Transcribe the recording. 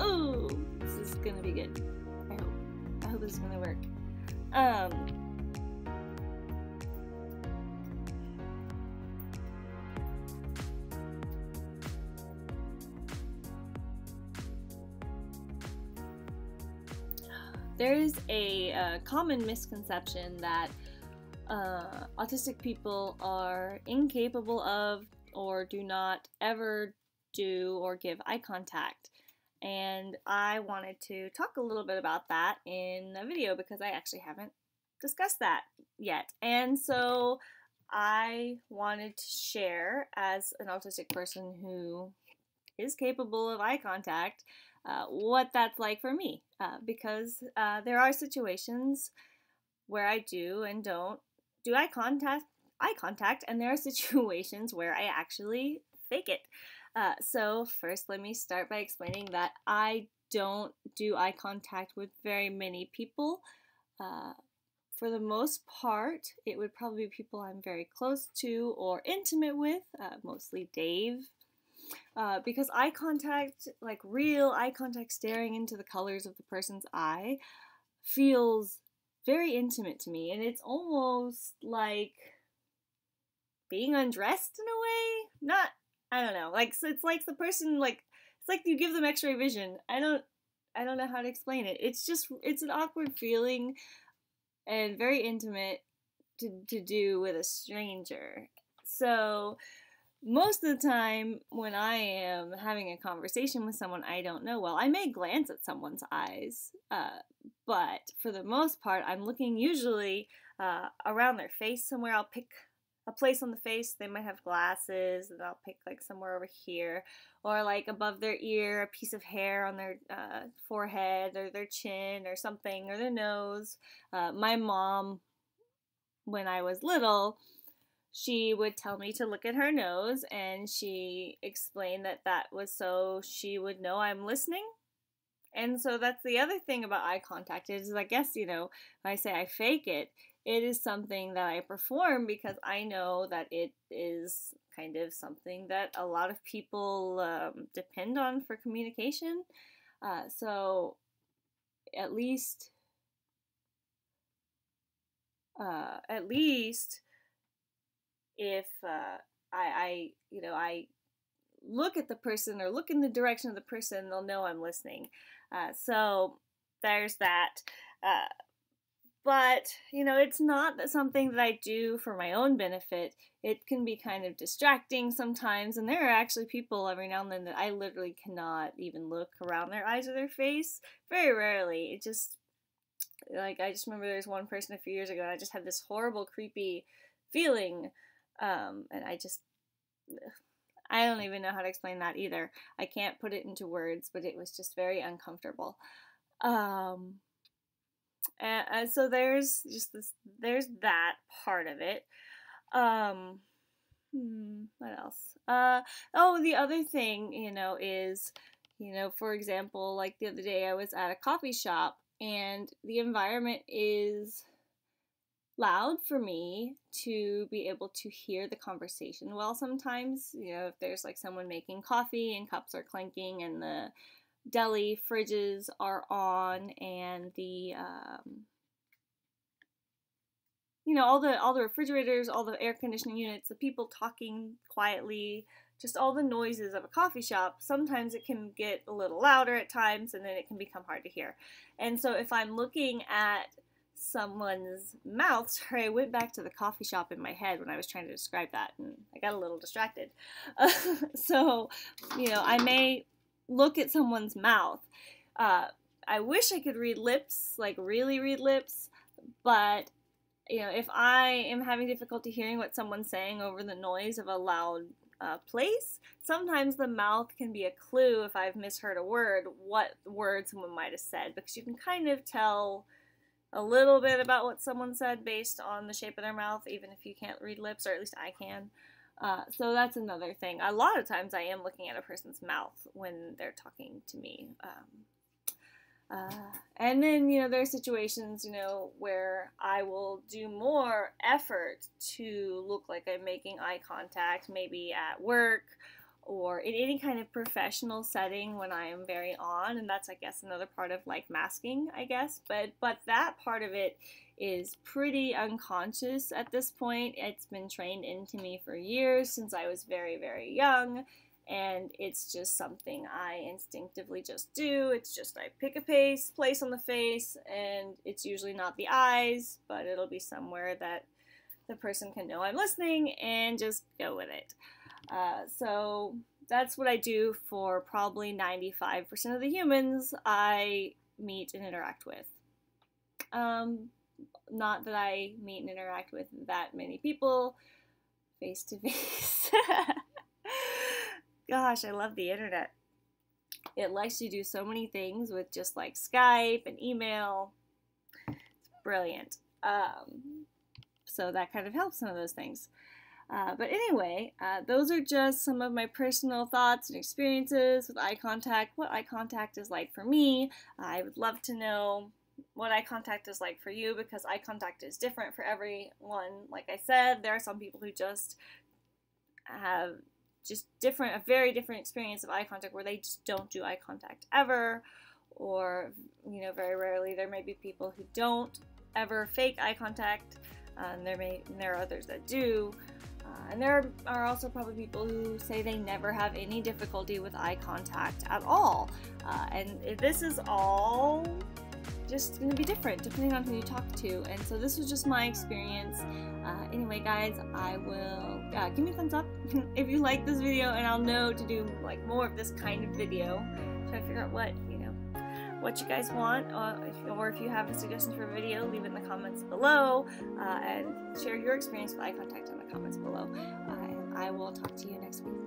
oh, this is gonna be good. I hope. I hope this is gonna work. Um. There is a uh, common misconception that uh, autistic people are incapable of or do not ever do or give eye contact. And I wanted to talk a little bit about that in a video because I actually haven't discussed that yet. And so I wanted to share as an autistic person who is capable of eye contact uh, what that's like for me uh, because uh, there are situations where I do and don't do eye contact eye contact and there are situations where I actually fake it. Uh, so first let me start by explaining that I don't do eye contact with very many people. Uh, for the most part, it would probably be people I'm very close to or intimate with, uh, mostly Dave. Uh, because eye contact, like real eye contact, staring into the colors of the person's eye, feels very intimate to me, and it's almost like being undressed in a way. Not, I don't know. Like so it's like the person like it's like you give them X-ray vision. I don't, I don't know how to explain it. It's just it's an awkward feeling, and very intimate to to do with a stranger. So most of the time when I am having a conversation with someone I don't know well, I may glance at someone's eyes, uh, but for the most part, I'm looking usually uh, around their face somewhere. I'll pick a place on the face. They might have glasses, and I'll pick like somewhere over here, or like above their ear, a piece of hair on their uh, forehead, or their chin, or something, or their nose. Uh, my mom, when I was little, she would tell me to look at her nose and she explained that that was so she would know I'm listening. And so that's the other thing about eye contact is I guess, you know, when I say I fake it, it is something that I perform because I know that it is kind of something that a lot of people um, depend on for communication. Uh, so at least, uh, at least if uh, I, I, you know, I look at the person or look in the direction of the person, they'll know I'm listening. Uh, so there's that. But, you know, it's not something that I do for my own benefit. It can be kind of distracting sometimes, and there are actually people every now and then that I literally cannot even look around their eyes or their face. Very rarely. It just, like, I just remember there was one person a few years ago, and I just had this horrible, creepy feeling um, and I just, I don't even know how to explain that either. I can't put it into words, but it was just very uncomfortable. Um, and, and so there's just this, there's that part of it. Um, hmm, what else? Uh, oh, the other thing, you know, is, you know, for example, like the other day I was at a coffee shop and the environment is loud for me to be able to hear the conversation well sometimes you know if there's like someone making coffee and cups are clanking and the deli fridges are on and the um, you know all the all the refrigerators all the air conditioning units the people talking quietly just all the noises of a coffee shop sometimes it can get a little louder at times and then it can become hard to hear and so if i'm looking at someone's mouth. Sorry, I went back to the coffee shop in my head when I was trying to describe that, and I got a little distracted. Uh, so, you know, I may look at someone's mouth. Uh, I wish I could read lips, like really read lips, but you know, if I am having difficulty hearing what someone's saying over the noise of a loud uh, place, sometimes the mouth can be a clue if I've misheard a word, what word someone might have said, because you can kind of tell a little bit about what someone said based on the shape of their mouth, even if you can't read lips, or at least I can. Uh, so that's another thing. A lot of times I am looking at a person's mouth when they're talking to me. Um, uh, and then, you know, there are situations, you know, where I will do more effort to look like I'm making eye contact, maybe at work or in any kind of professional setting when I am very on, and that's I guess another part of like masking, I guess. But but that part of it is pretty unconscious at this point. It's been trained into me for years since I was very very young. And it's just something I instinctively just do. It's just I pick a pace, place on the face, and it's usually not the eyes, but it'll be somewhere that the person can know I'm listening and just go with it. Uh, so that's what I do for probably 95% of the humans I meet and interact with. Um, not that I meet and interact with that many people face to face. Gosh, I love the internet. It lets you do so many things with just like Skype and email. It's brilliant. Um, so that kind of helps some of those things. Uh, but anyway, uh, those are just some of my personal thoughts and experiences with eye contact, what eye contact is like for me. I would love to know what eye contact is like for you because eye contact is different for everyone. Like I said, there are some people who just have just different, a very different experience of eye contact where they just don't do eye contact ever, or, you know, very rarely. There may be people who don't ever fake eye contact, uh, and there may and there are others that do. Uh, and there are also probably people who say they never have any difficulty with eye contact at all. Uh, and this is all just going to be different depending on who you talk to. And so this was just my experience. Uh, anyway, guys, I will uh, give me a thumbs up if you like this video, and I'll know to do like more of this kind of video. Try to figure out what what you guys want, uh, or if you have a suggestion for a video, leave it in the comments below, uh, and share your experience with eye contact in the comments below. Uh, I will talk to you next week.